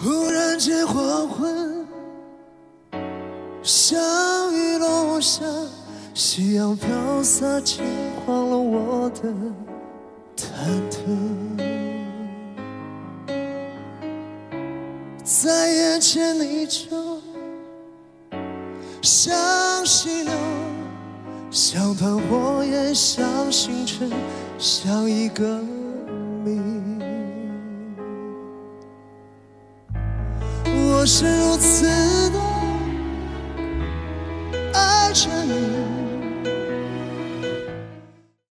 忽然间黄昏，像雨落下，夕阳飘洒，轻晃了我的忐忑。在眼前你就像溪流，像团火焰，像星辰，像一个是如此。